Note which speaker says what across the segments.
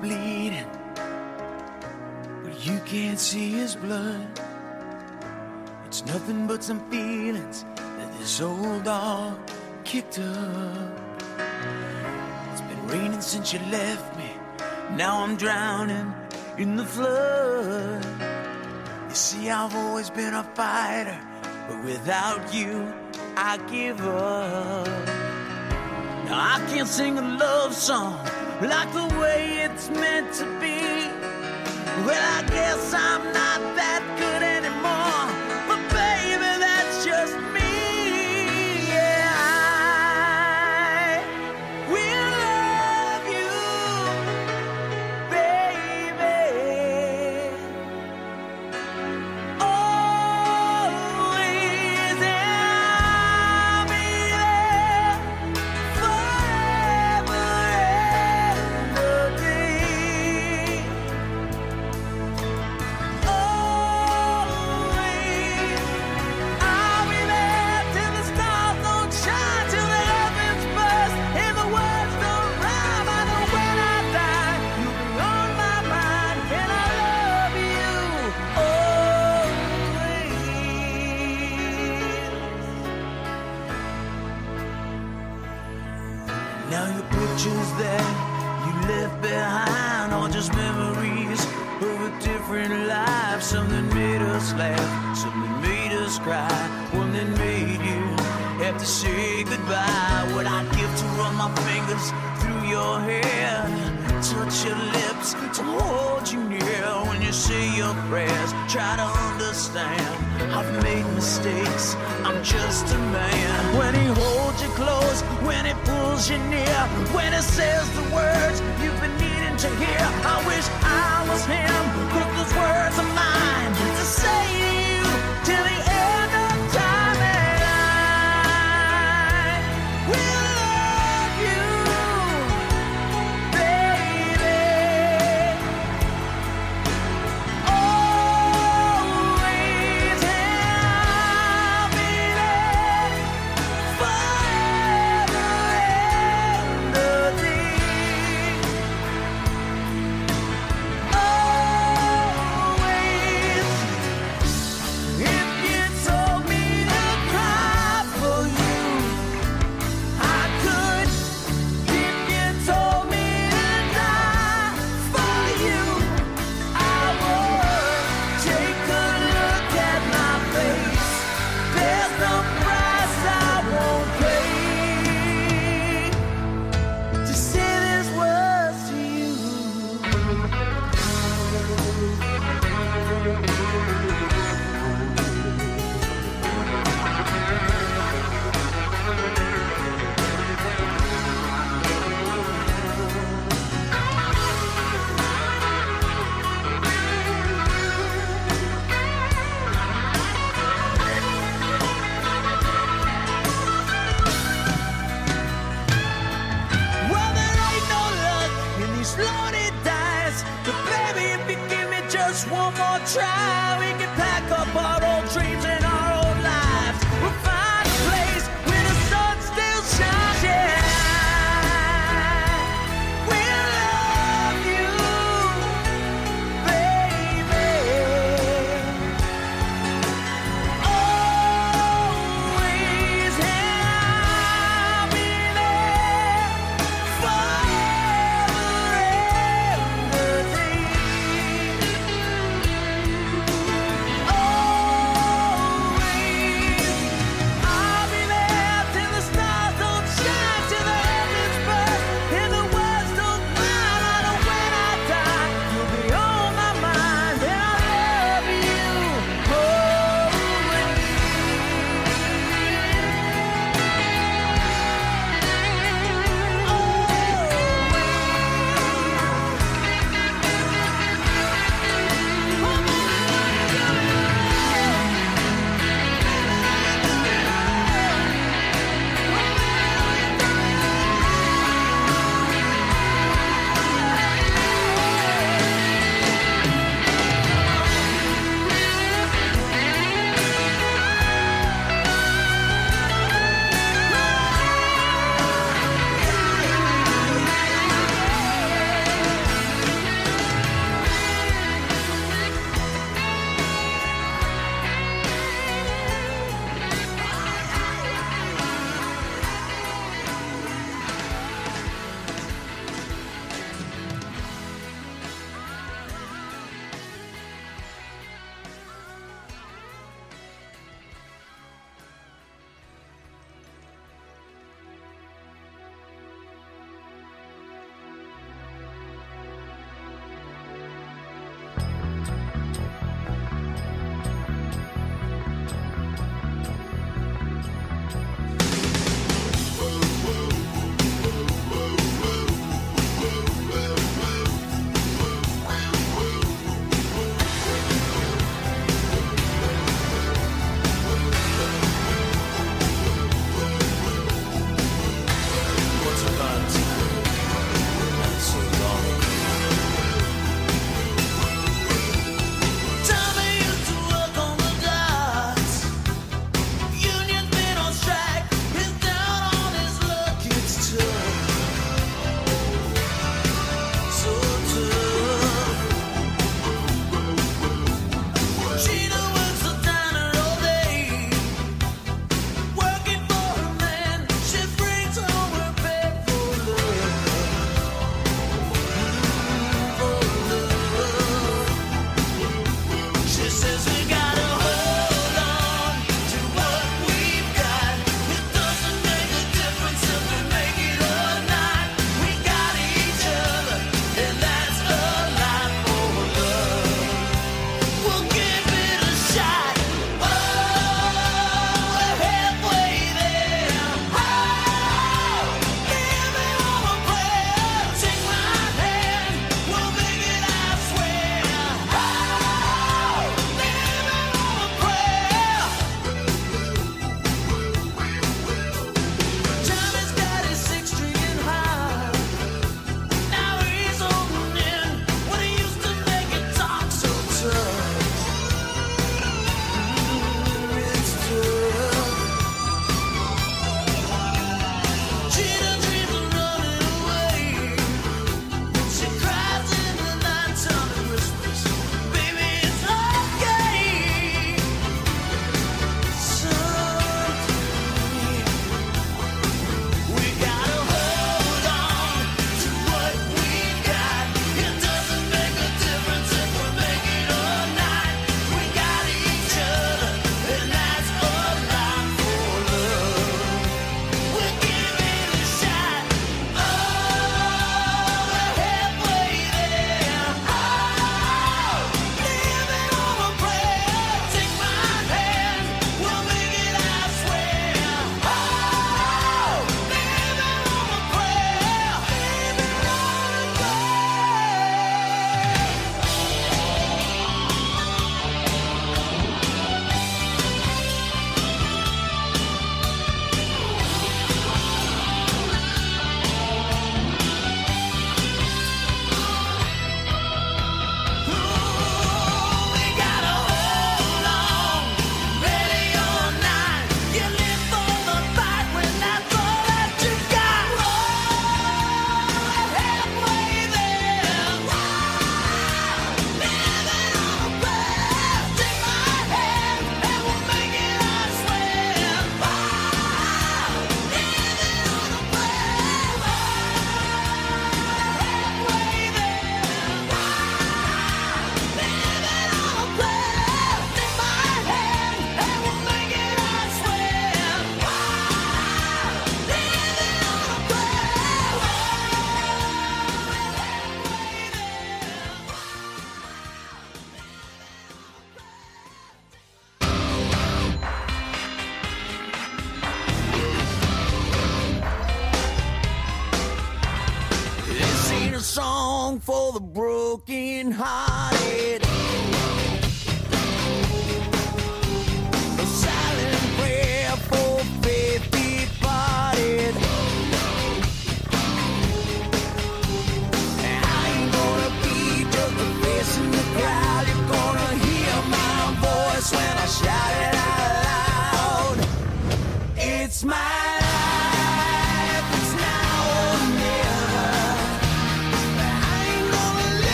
Speaker 1: Bleeding, but you can't see his blood. It's nothing but some feelings that this old dog kicked up. It's been raining since you left me. Now I'm drowning in the flood. You see, I've always been a fighter, but without you, I give up. Now I can't sing a love song like the way it's meant to be. Well, I guess I'm not that good life. Something made us laugh, something made us cry, one that made you have to say goodbye. What I'd give to run my fingers through your hair, touch your lips, to hold you near when you say your prayers. Try to understand. I've made mistakes. I'm just a man. When he holds you close, when he pulls you near, when he says the words you've been needing to hear. I wish I was him. Put those words of mine to say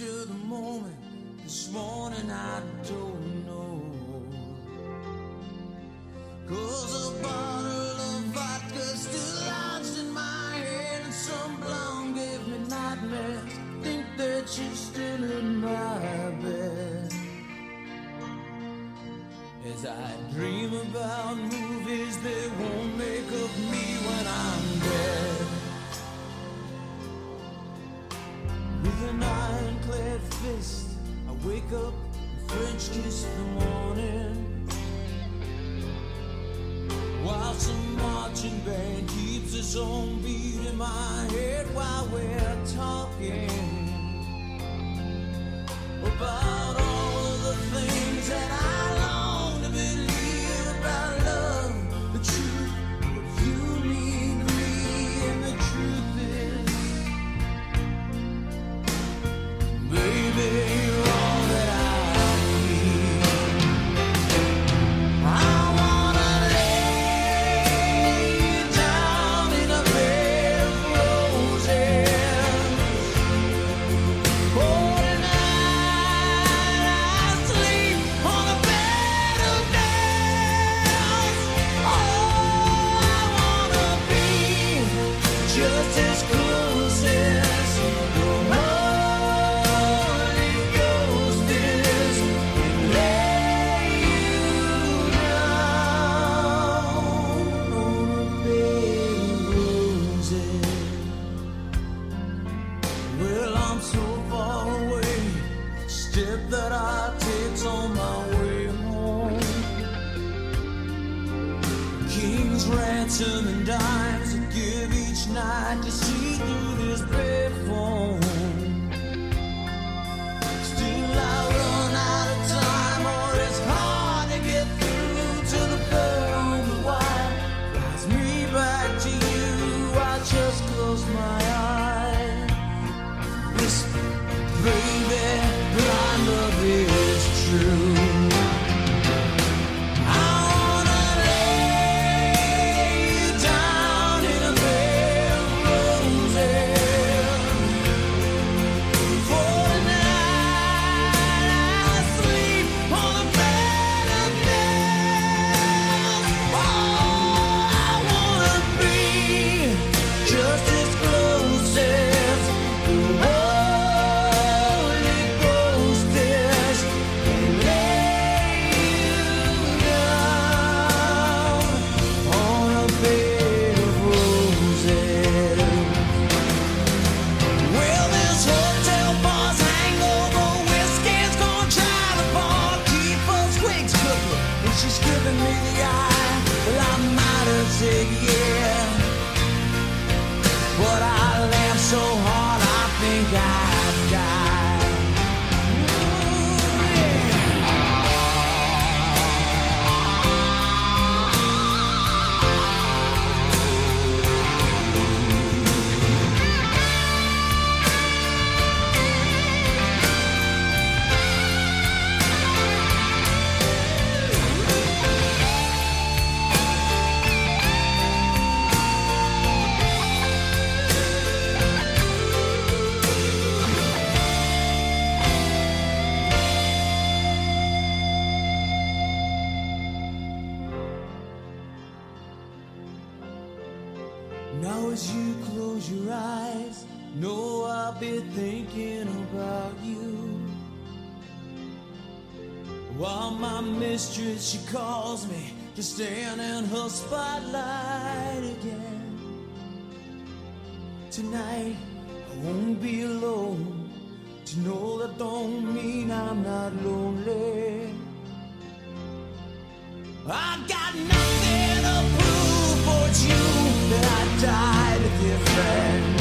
Speaker 1: you. beat in my head while we're talking about. as you close your eyes, know I'll be thinking about you. While my mistress, she calls me to stand in her spotlight again. Tonight, I won't be alone. To know that don't mean I'm not lonely. I got nothing to prove for you that I died with your friend.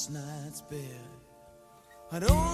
Speaker 2: Soul. You ask me for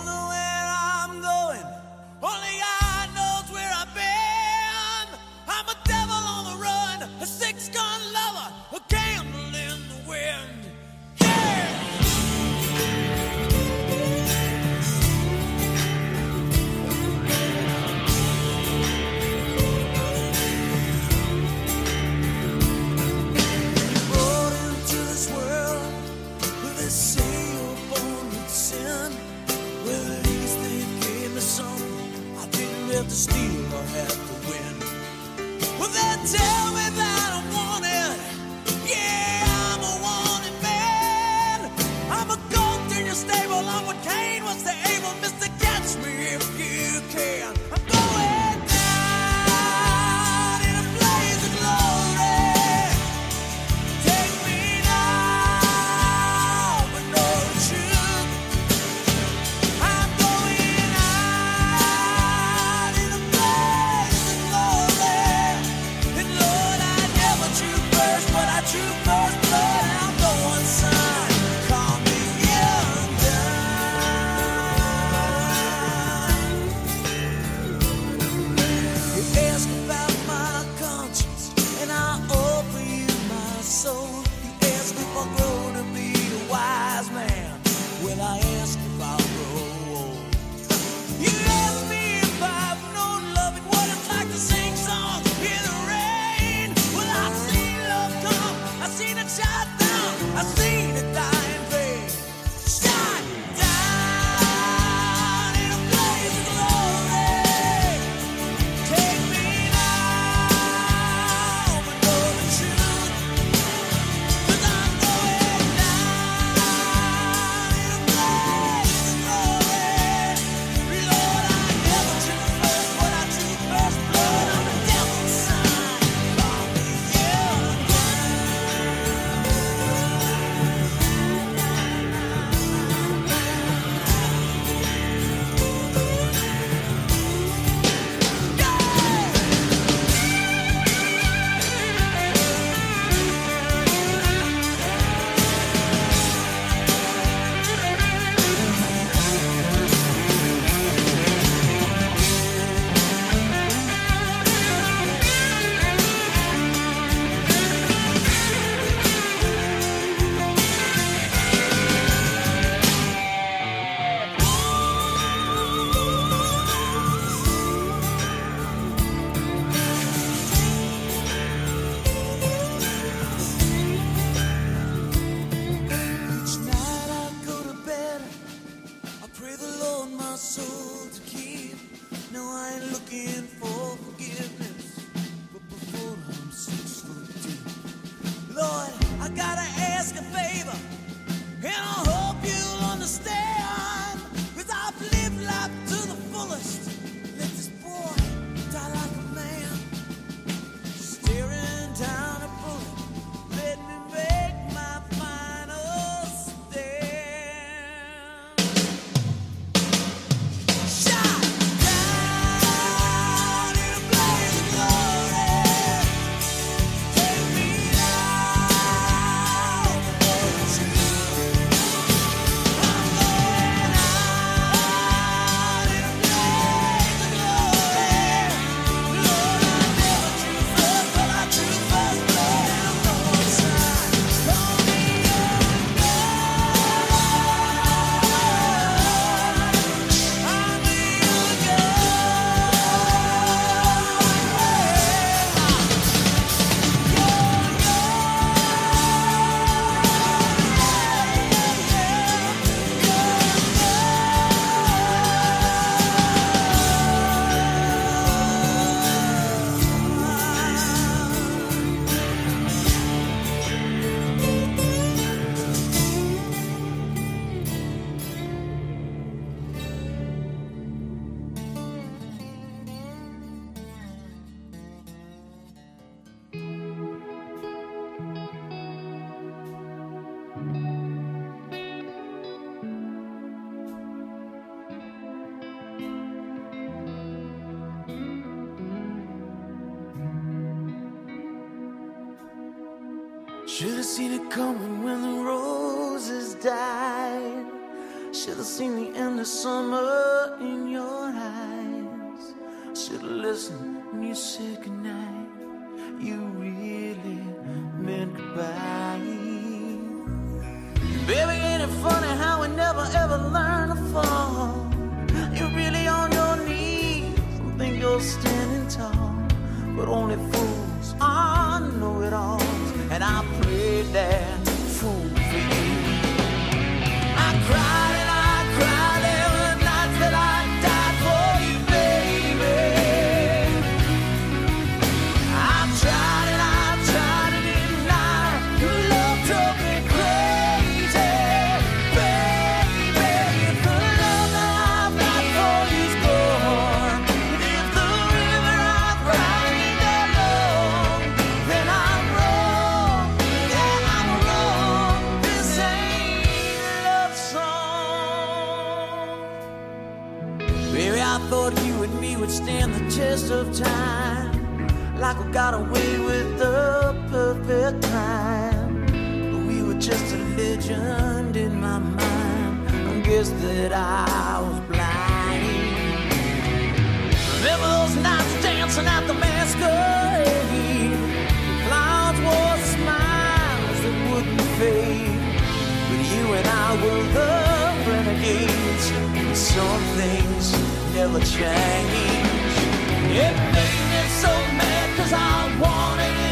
Speaker 1: died. Should have seen the end of summer in your eyes. Should have listened when you said goodnight. You really meant goodbye. Baby, ain't it funny how we never ever learn to fall? You're really on your knees and think you're standing tall, but only fools are know-it-alls and I prayed that got away with the perfect crime. But we were just a legend in my mind. I guess that I was blind. Remember those nights dancing at the masquerade? Clouds wore smiles that wouldn't fade. But you and I were the renegades. Some things never change. It wanted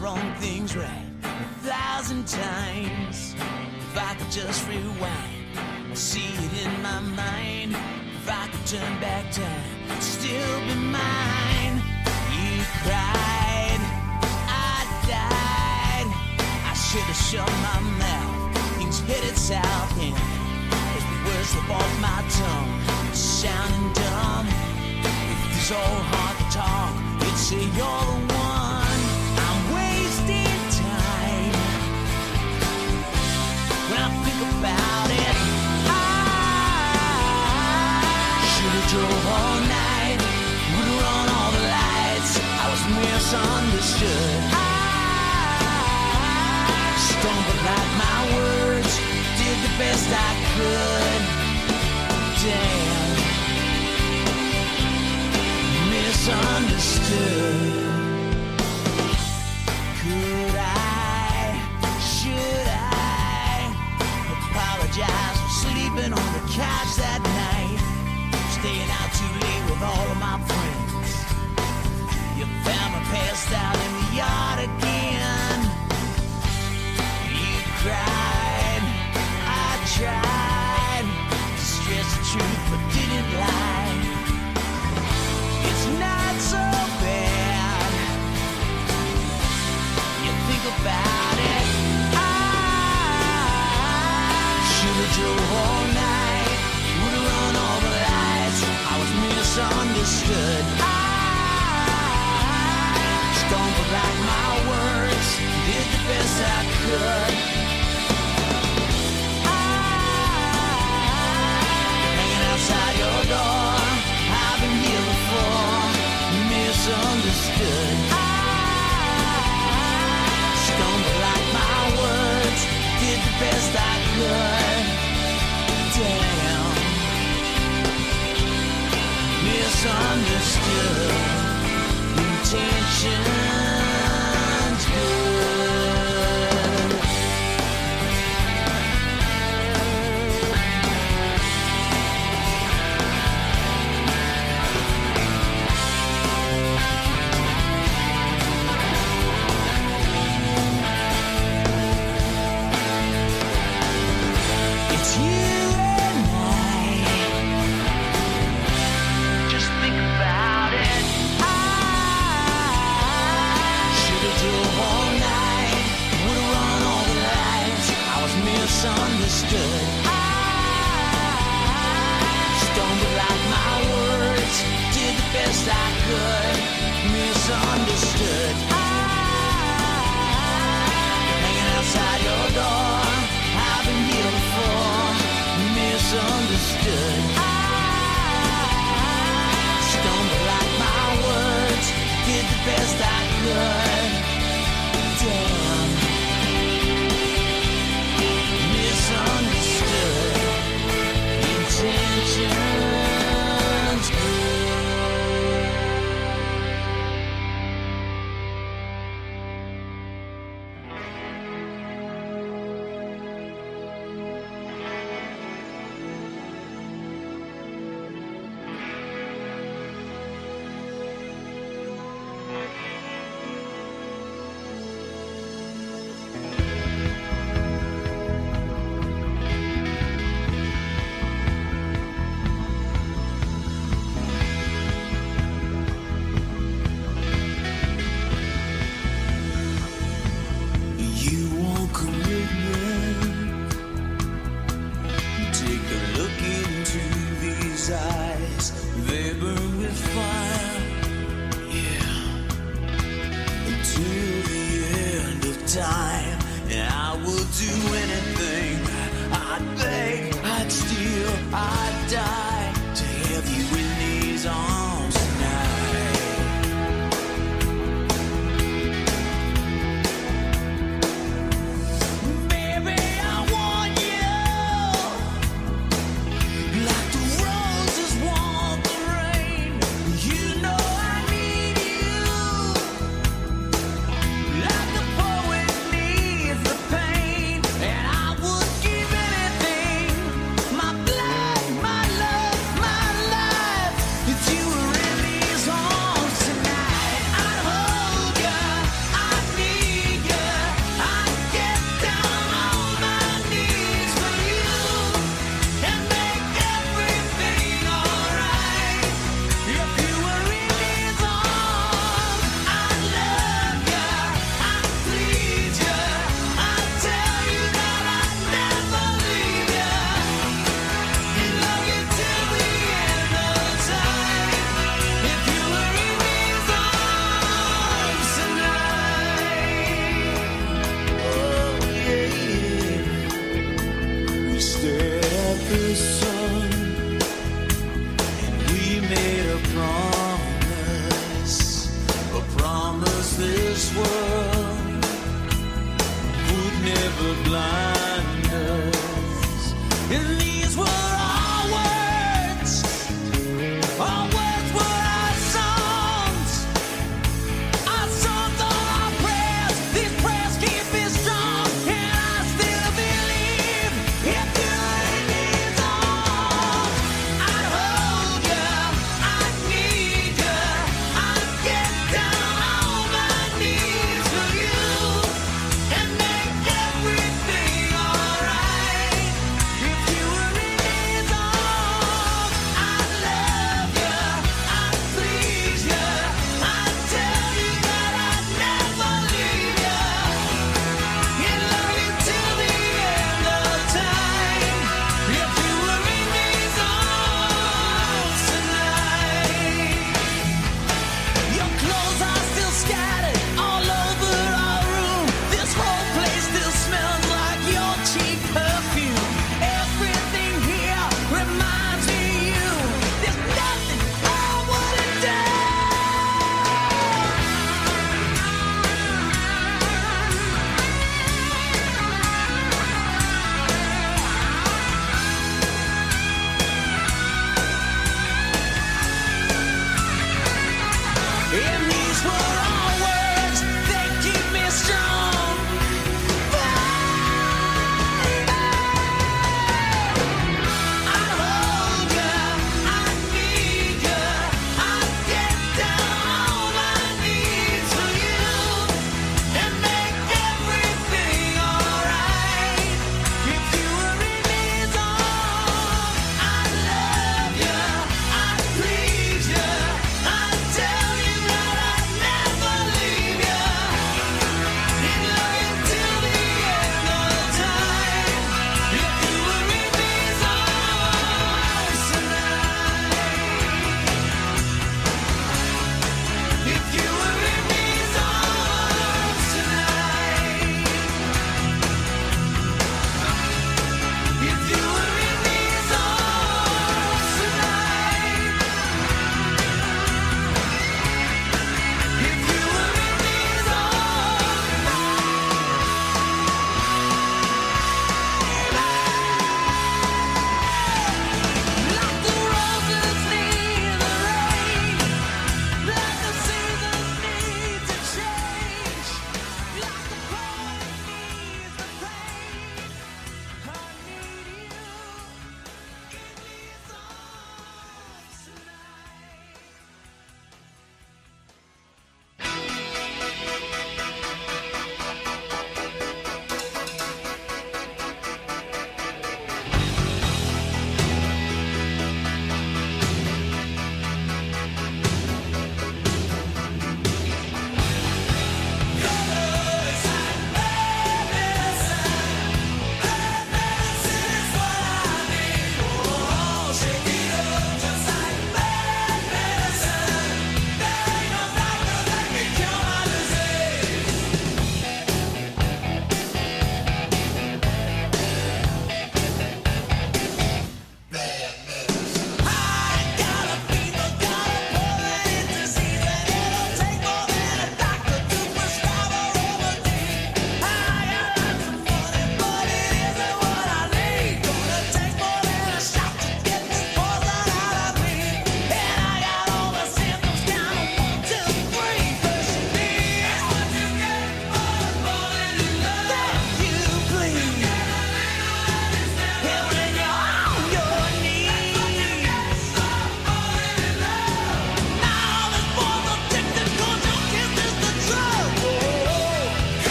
Speaker 1: wrong things right a thousand times. If I could just rewind, I see it in my mind. If I could turn back time, it'd still be mine. You cried, I died. I should have shut my mouth. Things headed south, and as the words slip off my tongue, it's sounding dumb. If it's all hard to talk, it's say you're the one. Misunderstood. I stumbled like my words, did the best I could. Damn, misunderstood. Could I, should I apologize for sleeping on the couch that night? Staying out too late with all of my friends. Passed out in the yard again. You cried, I tried to stress the truth but didn't lie. It's not so bad. You think about it. I should've drove all night. Would've run all the lights. I was misunderstood. I like my words. Did the best I could. Hanging outside your door. I've been here before. Misunderstood. Stumbled like my words. Did the best I could. Damn. Misunderstood. Intentions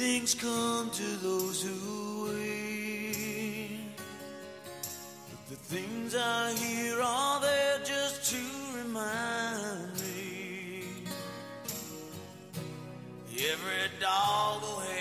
Speaker 1: things come to those who wait. But the things I hear are there just to remind me. Every dog will have.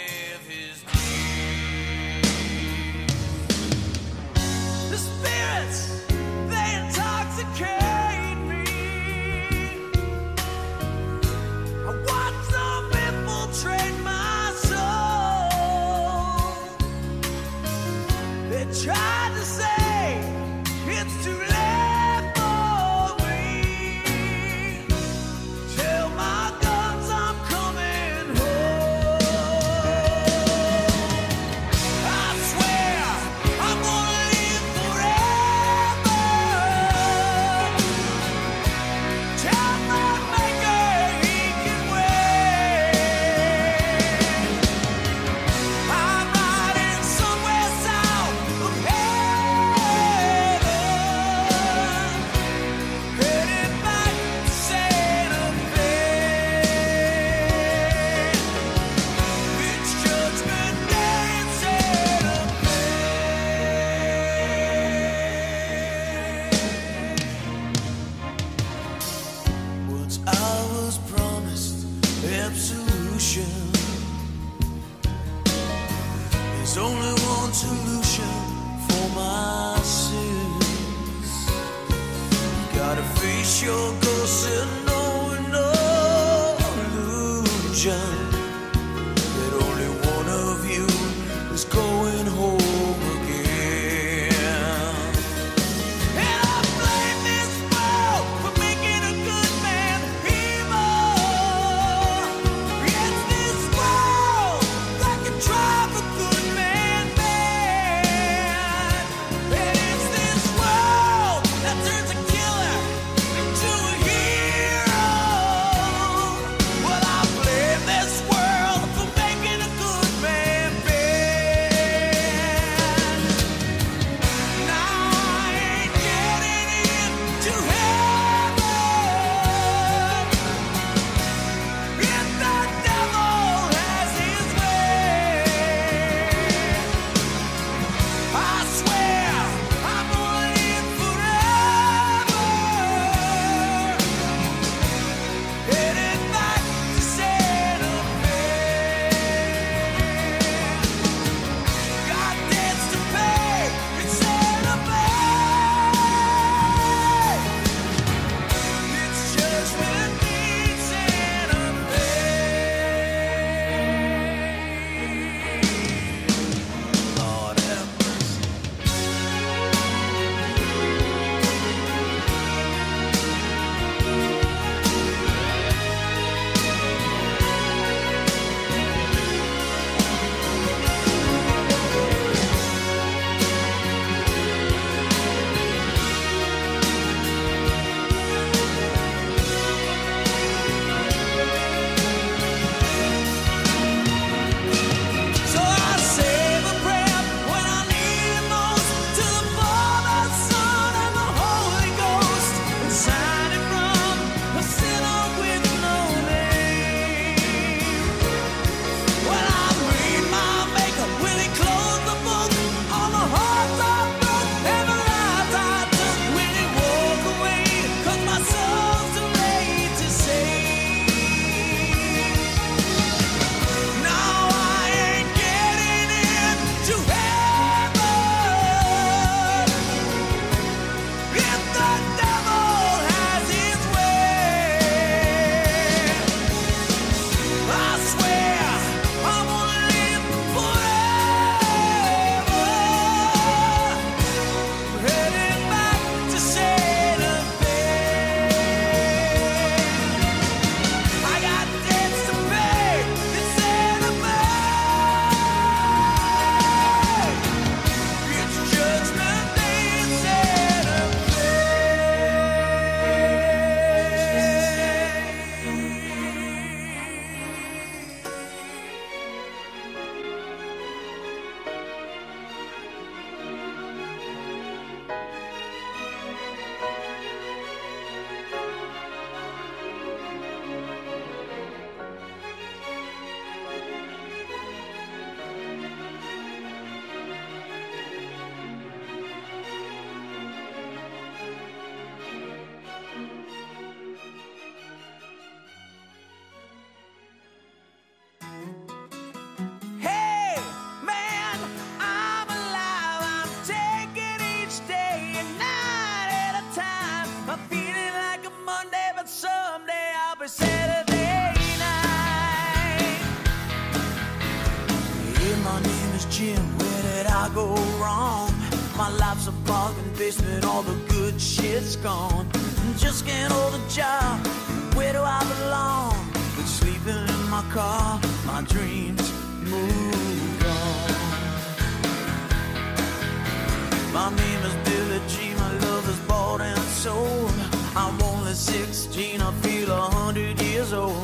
Speaker 1: years. I'm only 16, I feel a hundred years old.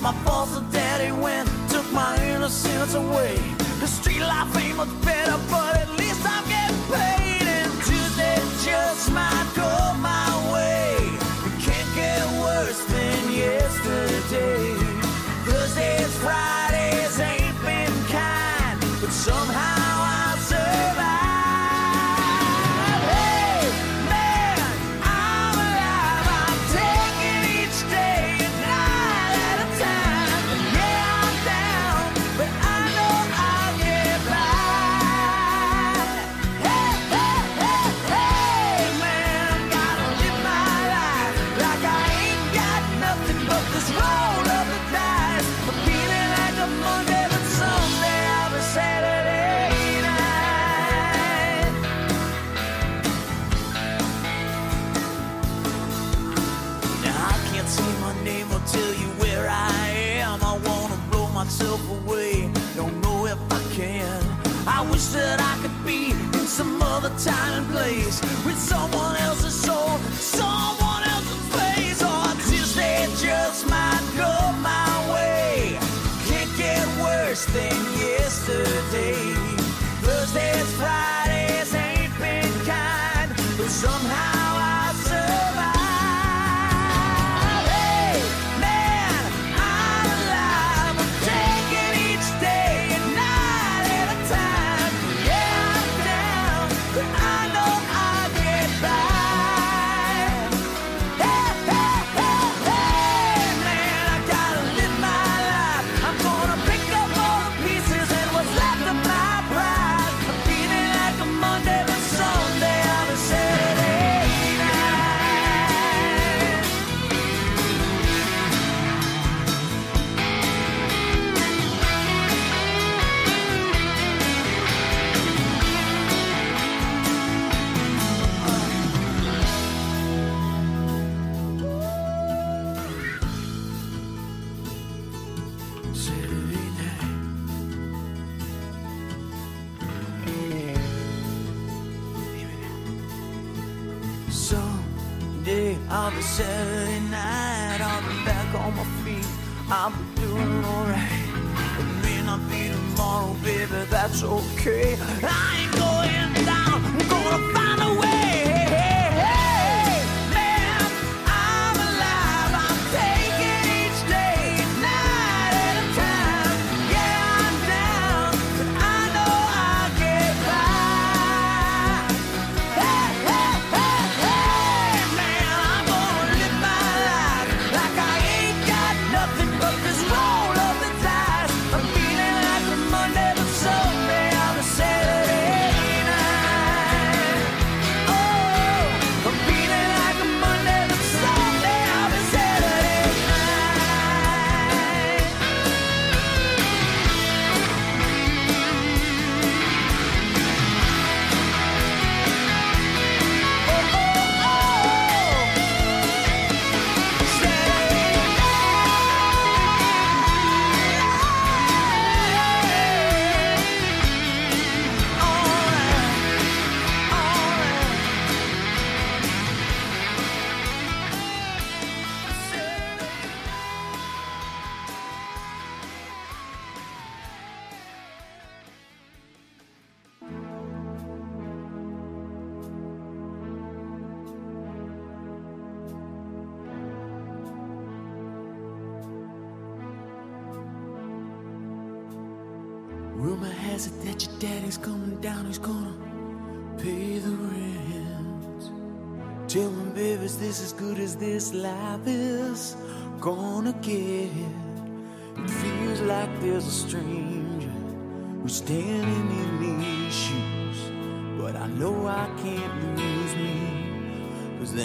Speaker 1: My foster daddy went, took my innocence away. The street life ain't much better, but at least I'm getting paid. And Tuesday just might go. okay.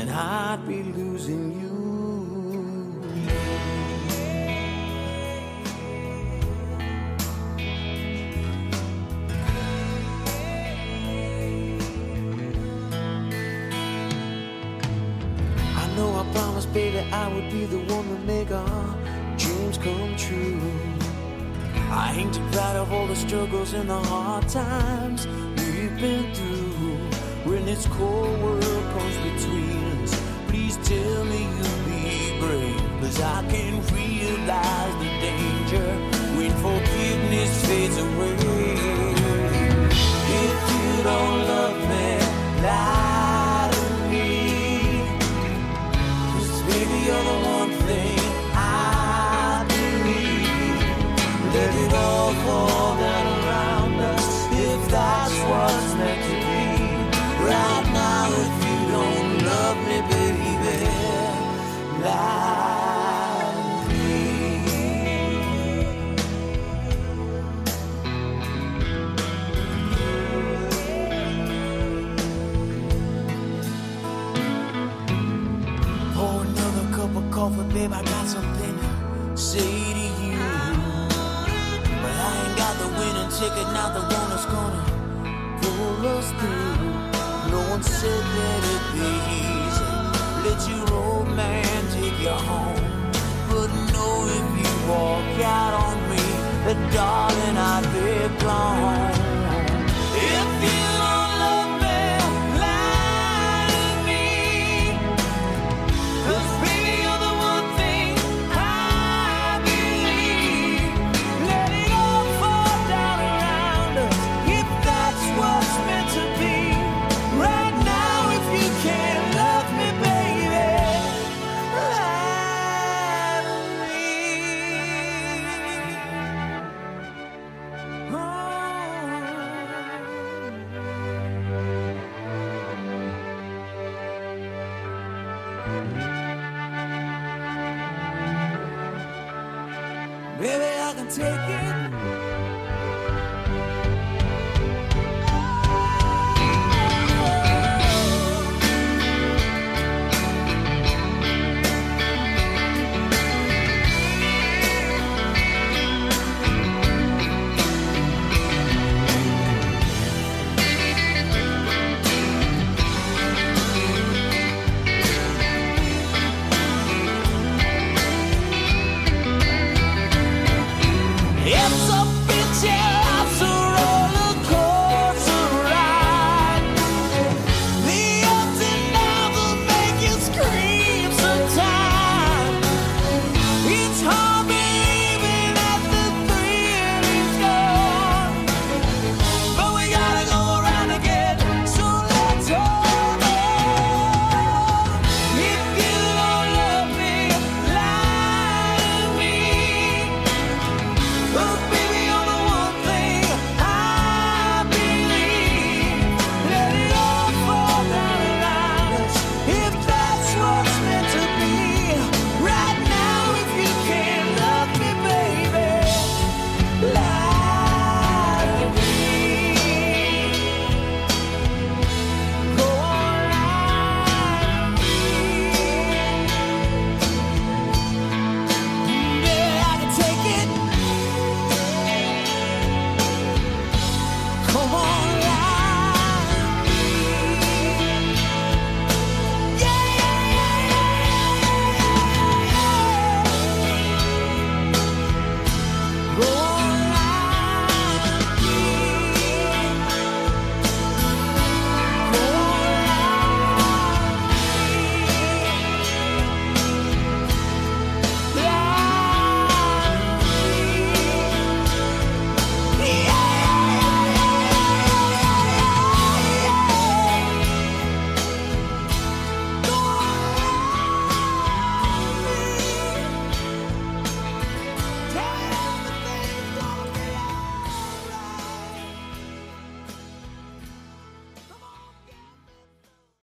Speaker 1: and I'd be losing you. I know I promised, baby, I would be the one to make our dreams come true. I ain't too proud of all the struggles and the hard times we've been through when this cold world comes between please tell me you'll be brave. Cause I can realize the danger when forgiveness fades away. Ticket, not the one that's gonna pull us through. No one said that it'd be easy. Let your old man take you home. But know if you walk out on me, that darling, I'd be gone.